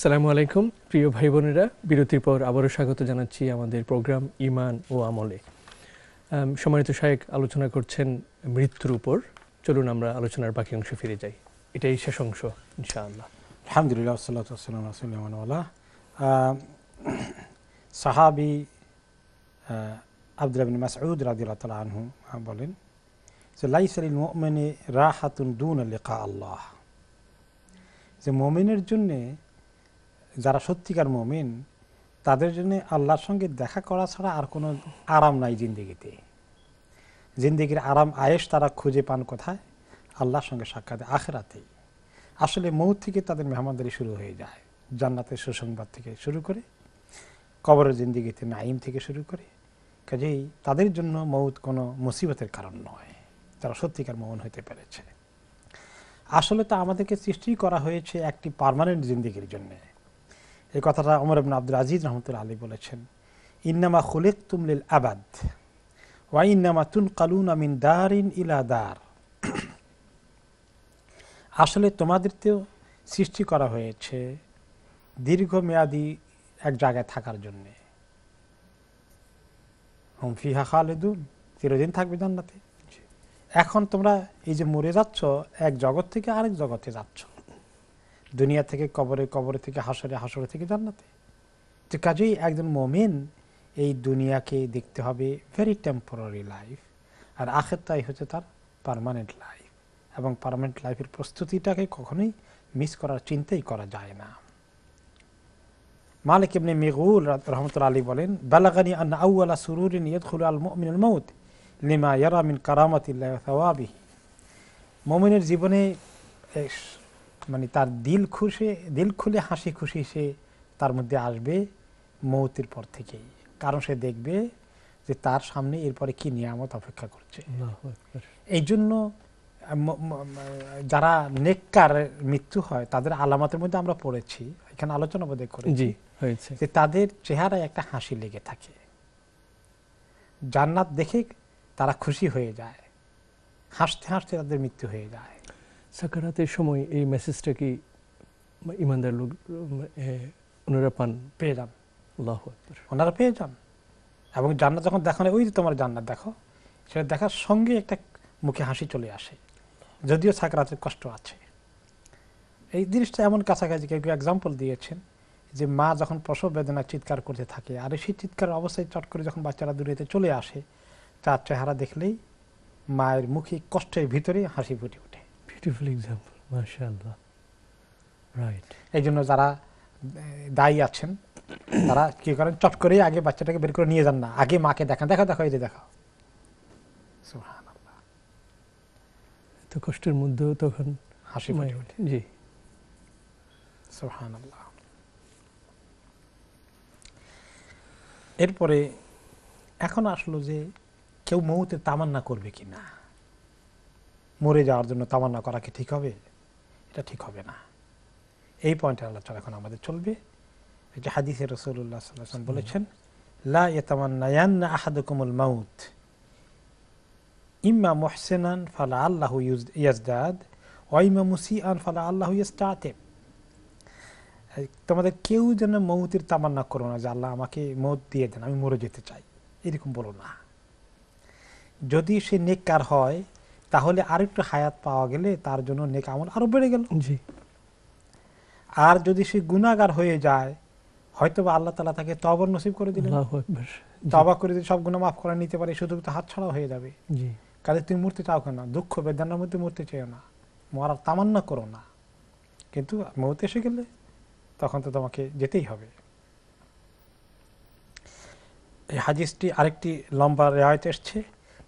আসসালামু আলাইকুম প্রিয় ভাই বোনেরা বিরতির পর আবারও স্বাগত জানাচ্ছি আমাদের প্রোগ্রাম ইমান ও আমলে। আম, সম্মানিত শায়েক আলোচনা করছেন মৃত্যুর উপর। চলুন আমরা আলোচনার বাকি অংশে ফিরে যাই। এটাই শেষ অংশ ইনশাআল্লাহ। আলহামদুলিল্লাহ সাল্লাহ সাল্লাম রাসুল্লাহ সাহাবি আব্দুল মাসউদ রাদিয়াল্লাহু তাআলা আনহু বলেন যে লাইসালিল মুমিনি রাহাতুন দুন আল্লাহ যে মোমেনের জন্য যারা সত্যিকার মুমিন, তাদের জন্য আল্লাহর সঙ্গে দেখা করা ছাড়া আর কোনো আরাম নাই জিন্দিগিতে। জিন্দিগির আরাম আয়েশ তারা খুঁজে পান কোথায়? আল্লাহর সঙ্গে সাক্ষাৎ আখেরাতেই। আসলে মৌত থেকে তাদের মেহমানদারি শুরু হয়ে যায়। জান্নাতের সুসংবাদ থেকে শুরু করে, কবরের জিন্দিগিতে নাইম থেকে শুরু করে, কাজেই তাদের জন্য মৌত কোনো মুসিবতের কারণ নয়। তারা সত্যিকার মৌন হতে পেরেছে। আসলে তো আমাদেরকে সৃষ্টি করা হয়েছে একটি পার্মানেন্ট জিন্দিগির জন্য। এই কথাটা অমর আবন আব্দুল আজিজ রহমতুল্লা আলী বলেছেন। ইন্নামা খুলিক তুমলিল আবাদ ওয়া ইন্নামা তুন কালুন আমিন দারিন ইলা দার। আসলে তোমাদেরকেও সৃষ্টি করা হয়েছে দীর্ঘমেয়াদী এক জায়গায় থাকার জন্যে। হুম, ফিহা খালেদুন, চিরদিন থাকবে জান্নাতে। এখন তোমরা এই যে মরে যাচ্ছ, এক জগৎ থেকে আরেক জগতে যাচ্ছ। দুনিয়া থেকে কবরে কবরে থেকে হাসরে হাসরে থেকে জান্নাতে। তো কাজেই একজন মোমেন এই দুনিয়াকে দেখতে হবে ভেরি টেম্পোরারি লাইফ আর আখের তাই হচ্ছে তার পার্মানেন্ট লাইফ এবং পার্মানেন্ট লাইফের প্রস্তুতিটাকে কখনোই মিস করার চিন্তাই করা যায় না। মালিক ইবনে মিগুল রহমতুল্লাহ আলী বলেন, বালাগানি আন আউয়ালা সুরুরিন ইয়াদখুলু আল মুমিনুল মাউত লিমা ইয়ারা মিন কারামাতিল্লাহি মুমিনের জীবনে মানে তার দিল খুশি দিল খুলে হাসি খুশি সে তার মধ্যে আসবে মৌতের পর থেকেই। কারণ সে দেখবে যে তার সামনে এরপরে কি নিয়ামত অপেক্ষা করছে। এই জন্য যারা নেককার মৃত্যু হয় তাদের আলামতের মধ্যে আমরা পড়েছি এখানে আলোচনা বোধ করেছি হয়েছে। যে তাদের চেহারায় একটা হাসি লেগে থাকে। জান্নাত দেখে তারা খুশি হয়ে যায়। হাসতে হাসতে তাদের মৃত্যু হয়ে যায়। সাকারাতের সময় এই মেসেজটা কি ইমানদার লোক ওনারা পান? পেয়ে যান। আল্লাহ ওনারা পেয়ে যান। এবং জান্নাত যখন দেখানো ওই যে তোমার জান্নাত দেখো সেটা দেখার সঙ্গে একটা মুখে হাসি চলে আসে। যদিও সাকরাতের কষ্ট আছে। এই জিনিসটা এমন কাছাকাছি কেউ কেউ এক্সাম্পল দিয়েছেন যে মা যখন প্রসব বেদনা চিৎকার করতে থাকে আর সেই চিৎকার অবস্থায় চট করে যখন বাচ্চারা দূরেতে চলে আসে তার চেহারা দেখলেই মায়ের মুখে কষ্টের ভিতরে হাসি ফুটে বিউটিফুল এক্সাম্পল মাশাআল্লাহ রাইট এই জন্য যারা দায়ী আছেন তারা কি করেন? চট করে আগে বাচ্চাটাকে বের করে নিয়ে যান না। আগে মাকে দেখান। দেখো দেখো এই যে দেখো সুবহানাল্লাহ, এত কষ্টের মধ্যেও তখন হাসি জি। সুবহানাল্লাহ। এরপরে এখন আসলো যে কেউ মৌতে তামান্না করবে কি না মরে যাওয়ার জন্য তামান্না করা কি ঠিক হবে? এটা ঠিক হবে না। এই পয়েন্টের আলোচনা এখন আমাদের চলবে। যে হাদিসে রসুল্লাহ সাল্লাম বলেছেন লা ইয়াতামান্নায়ান্না আহাদুকুমুল মাউত। ইম্মা মুহসিনান ফালা আল্লাহু ইয়াজদাদ ওয়া ইম্মা মুসিআন ফালা আল্লাহু ইয়াস্তাতিব তোমাদের কেউ যেন মৌতের তামান্না করো না যে আল্লাহ আমাকে মৌত দিয়ে দেন আমি মরে যেতে চাই। এরকম বলো না। যদি সে নেককার হয় তাহলে আর একটু হায়াত পাওয়া গেলে তার জন্য নেক আমল আরও বেড়ে গেল। জি। আর যদি সে গুণাগার হয়ে যায় হয়তো বা আল্লাহ তালা তাকে তবর নসিব করে দিলেন। তবা করে যদি সব গুণা মাফ করে নিতে পারে শুধু তো হাত ছাড়া হয়ে যাবে। কাজে তুমি মরতে চাও কেন? দুঃখ বেদনার মধ্যে মরতে চেয়েও না। মরার তামান্না করো না। কিন্তু মৌত এসে গেলে তখন তো তোমাকে যেতেই হবে। এই হাদিসটি আরেকটি লম্বা রেওয়ায়ত এসছে।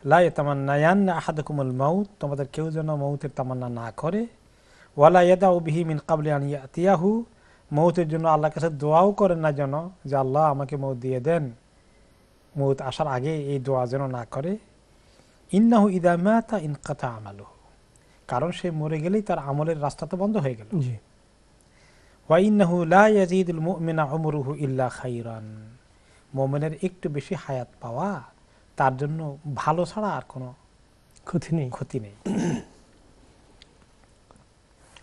লাই তামান্নায়ান আহাদকুমুল মাউত তোমাদের কেউ যেন মৌতের তামান্না না করে। ওয়ালা ইয়াদা বিহি মিন কাবলি আন ইয়াতিয়াহু মৌতের জন্য আল্লাহর কাছে দোয়াও করেন না যেন যে আল্লাহ আমাকে মৌত দিয়ে দেন। মৌত আসার আগে এই দোয়া যেন না করে। ইন্নাহু ইদা মাতা ইনকাতা আমালু কারণ সে মরে গেলেই তার আমলের রাস্তা তো বন্ধ হয়ে গেল। জি। ওয়া ইন্নাহু লা ইয়াজিদুল মুমিনা উমরুহু ইল্লা খাইরান। মুমিনের একটু বেশি হায়াত পাওয়া তার জন্য ভালো ছাড়া আর কোনো ক্ষতি নেই। ক্ষতি নেই।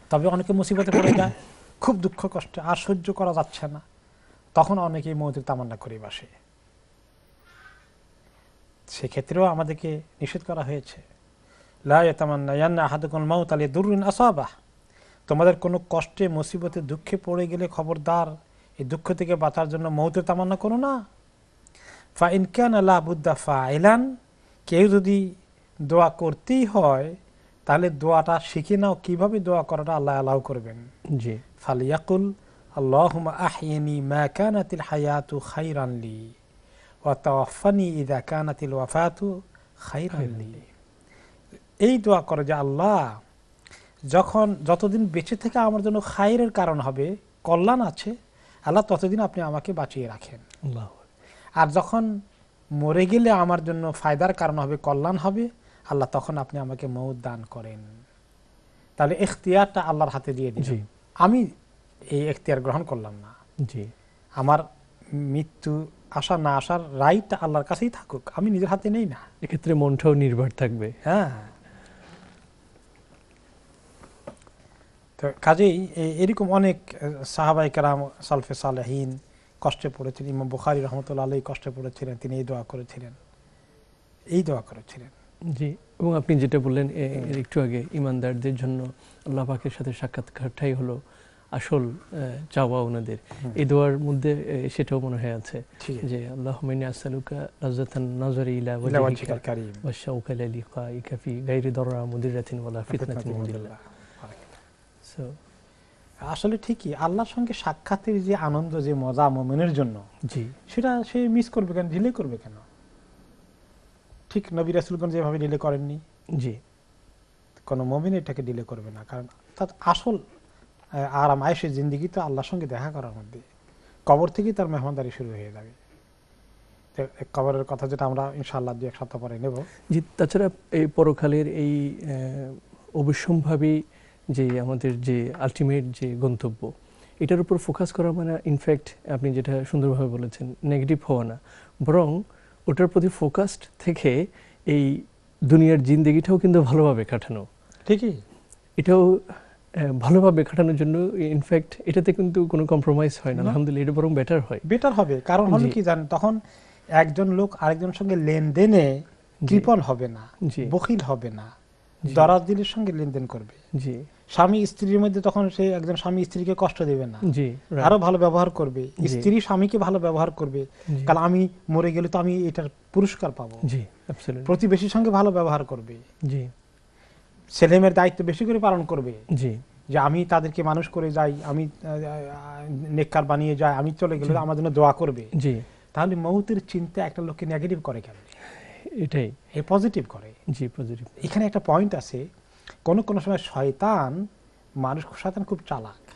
তবে অনেকে মুসিবতে পড়ে যায় খুব দুঃখ কষ্ট আর সহ্য করা যাচ্ছে না। তখন অনেকেই মৌতের তামান্না করে বাসে। সেক্ষেত্রেও আমাদেরকে নিষেধ করা হয়েছে। আসাবাহ তোমাদের কোনো কষ্টে মুসিবতে দুঃখে পড়ে গেলে খবরদার এই দুঃখ থেকে বাঁচার জন্য মৌতের তামান্না করো না। ফা ইনকান আল্লাহ বুদ্দা ফা এলান কেউ যদি দোয়া করতেই হয় তাহলে দোয়াটা শিখে নাও কীভাবে দোয়া করাটা আল্লাহ আলাউ করবেন। জি। ফালিয়াকুল আল্লাহুম আহিনি মা কানাতিল হায়াতু খাইরান লি ওয়া তাওয়াফানি ইদা কানাতিল ওয়াফাতু খাইরান লি। এই দোয়া করে যে আল্লাহ যখন যতদিন বেঁচে থেকে আমার জন্য খাইরের কারণ হবে কল্যাণ আছে আল্লাহ ততদিন আপনি আমাকে বাঁচিয়ে রাখেন। আল্লাহ আর যখন মরে গেলে আমার জন্য ফায়দার কারণ হবে কল্যাণ হবে আল্লাহ তখন আপনি আমাকে মৌত দান করেন। তাহলে এখতিয়ারটা আল্লাহর হাতে দিয়ে দিন আমি এই এখতিয়ার গ্রহণ করলাম না। জি। আমার মৃত্যু আসা না আসার রাইটটা আল্লাহর কাছেই থাকুক। আমি নিজের হাতে নেই না। এক্ষেত্রে মনটাও নির্ভর থাকবে। হ্যাঁ। তো কাজেই এরকম অনেক সাহাবাই সালফে সালেহীন কষ্টে পড়েছিলেন ইমাম বুখারি রহমতুল্লা আলী কষ্টে পড়েছিলেন তিনি এই দোয়া করেছিলেন। এই দোয়া করেছিলেন। জি এবং আপনি যেটা বললেন একটু আগে ইমানদারদের জন্য আল্লাহ পাকের সাথে সাক্ষাৎকারটাই হলো আসল চাওয়া ওনাদের। এই দোয়ার মধ্যে সেটাও মনে হয় আছে যে আল্লাহ মাইনি আসালুকা রাজাতান নাজরি ইলা ওয়াজিকা ওয়া শাউকা লিকা ইকাফি দররা মুদিরাতিন ওয়ালা ফিতনাতিন সো আসলে ঠিকই আল্লাহর সঙ্গে সাক্ষাতের যে আনন্দ যে মজা মোমেনের জন্য জি। সেটা সে মিস করবে কেন ডিলে করবে কেন? ঠিক নবী রাসুলগঞ্জ যেভাবে ডিলে করেননি? জি। কোনো মমিন এটাকে ডিলে করবে না কারণ তার আসল আরাম আয়েসের জিন্দিগি তো আল্লাহর সঙ্গে দেখা করার মধ্যে। কবর থেকেই তার মেহমানদারি শুরু হয়ে যাবে। কবরের কথা যেটা আমরা ইনশাআল্লাহ দু এক সপ্তাহ পরে নেব। জি তাছাড়া এই পরকালের এই অবশ্যম্ভাবী যে আমাদের যে আলটিমেট যে গন্তব্য এটার উপর ফোকাস করা মানে ইনফ্যাক্ট আপনি যেটা সুন্দরভাবে বলেছেন নেগেটিভ হওয়া না। বরং ওটার প্রতি ফোকাসড থেকে এই দুনিয়ার জিন্দেগিটাও কিন্তু ভালোভাবে কাটানো। ঠিকই। এটাও ভালোভাবে কাটানোর জন্য ইনফ্যাক্ট এটাতে কিন্তু কোনো কম্প্রোমাইজ হয় না। আলহামদুলিল্লাহ এটা বরং বেটার হয়। বেটার হবে। কারণ হলো কি জানেন তখন একজন লোক আরেকজনের সঙ্গে লেনদেনে কৃপণ হবে না বখিল হবে না। দরাজ দিলের সঙ্গে লেনদেন করবে। জি। স্বামী স্ত্রীর মধ্যে তখন সে একজন স্বামী স্ত্রীকে কষ্ট দেবে না। জি আরও ভালো ব্যবহার করবে। স্ত্রী স্বামীকে ভালো ব্যবহার করবে। কারণ আমি মরে গেলে তো আমি এটার পুরস্কার পাবো। প্রতিবেশীর সঙ্গে ভালো ব্যবহার করবে। জি। ছেলেমেয়ের দায়িত্ব বেশি করে পালন করবে। জি। যে আমি তাদেরকে মানুষ করে যাই আমি নেককার বানিয়ে যাই আমি চলে গেলে। আমার জন্য দোয়া করবে। জি। তাহলে মৌতের চিন্তা একটা লোককে নেগেটিভ করে কেন? এটাই। এ পজিটিভ করে। জি পজিটিভ এখানে একটা পয়েন্ট আছে কোনো কোনো সময় শয়তান মানুষ শয়তান খুব চালাক।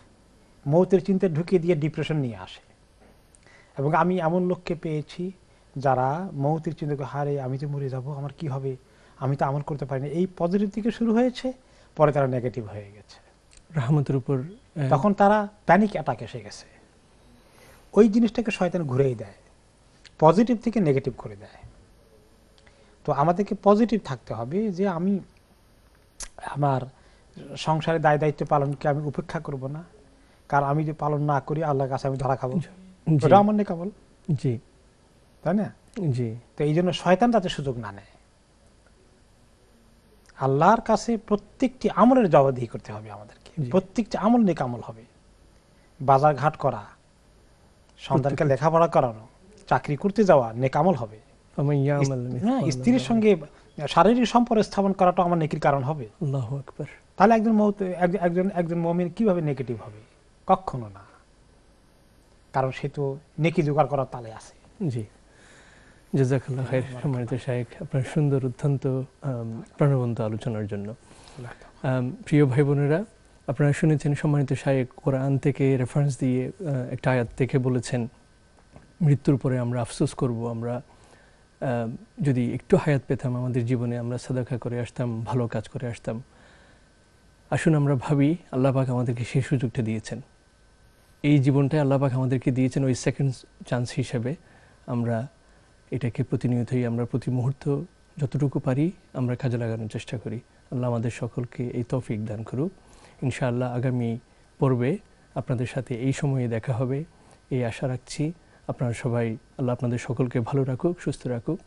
মৌতের চিন্তা ঢুকিয়ে দিয়ে ডিপ্রেশন নিয়ে আসে। এবং আমি এমন লোককে পেয়েছি যারা মৌতের চিন্তা করে হারে আমি তো মরে যাব আমার কি হবে? আমি তো আমল করতে পারি না এই পজিটিভ থেকে শুরু হয়েছে পরে তারা নেগেটিভ হয়ে গেছে। রাহমতের উপর তখন তারা প্যানিক অ্যাটাক এসে গেছে। ওই জিনিসটাকে শয়তান ঘুরেই দেয়। পজিটিভ থেকে নেগেটিভ করে দেয়। তো আমাদেরকে পজিটিভ থাকতে হবে যে আমি আমার সংসারে দায় দায়িত্ব পালনকে আমি উপেক্ষা করব না। কারণ আমি যে পালন না করি আল্লাহর কাছে আমি ধরা খাব। ওটা আমার নেই কেবল জি। তাই না? জি। তো এই জন্য শয়তান যাতে সুযোগ না নেয়। আল্লাহর কাছে প্রত্যেকটি আমলের জবাবদিহি করতে হবে আমাদেরকে। প্রত্যেকটি আমল নেক আমল হবে। বাজার ঘাট করা সন্তানকে লেখাপড়া করানো চাকরি করতে যাওয়া নেক আমল হবে। হ্যাঁ স্ত্রীর সঙ্গে শারীরিক সম্পর্ক স্থাপন করাটা আমার নেকির কারণ হবে। আল্লাহু আকবার। তাহলে একজন একজন একজন মমিন কীভাবে নেগেটিভ হবে? কখনো না। কারণ সে তো নেকি জোগাড় করার তালে আছে। জি। খায়ের সম্মানিত শায়েখ আপনার সুন্দর অত্যন্ত প্রাণবন্ত আলোচনার জন্য। প্রিয় ভাই বোনেরা আপনারা শুনেছেন সম্মানিত শায়েক কোরআন থেকে রেফারেন্স দিয়ে একটা আয়াত থেকে বলেছেন মৃত্যুর পরে আমরা আফসোস করব আমরা আম, যদি একটু হায়াত পেতাম, আমাদের জীবনে আমরা সাদাকা করে আসতাম, ভালো কাজ করে আসতাম। আসুন আমরা ভাবি, আল্লাহ পাক আমাদেরকে সেই সুযোগটা দিয়েছেন। এই জীবনটাই আল্লাহ পাক আমাদেরকে দিয়েছেন ওই সেকেন্ড চান্স হিসেবে। আমরা এটাকে প্রতিনিয়তই আমরা প্রতি মুহূর্ত যতটুকু পারি, আমরা কাজে লাগানোর চেষ্টা করি। আল্লাহ আমাদের সকলকে এই তৌফিক দান করুক। ইনশাআল্লাহ আগামী পর্বে আপনাদের সাথে এই সময়ে দেখা হবে। এই আশা রাখছি। আপনারা সবাই আল্লাহ আপনাদের সকলকে ভালো রাখুক সুস্থ রাখুক।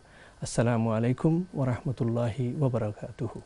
আসসালামু আলাইকুম ওরহমতুল্লাহি ওবরাকাতুহু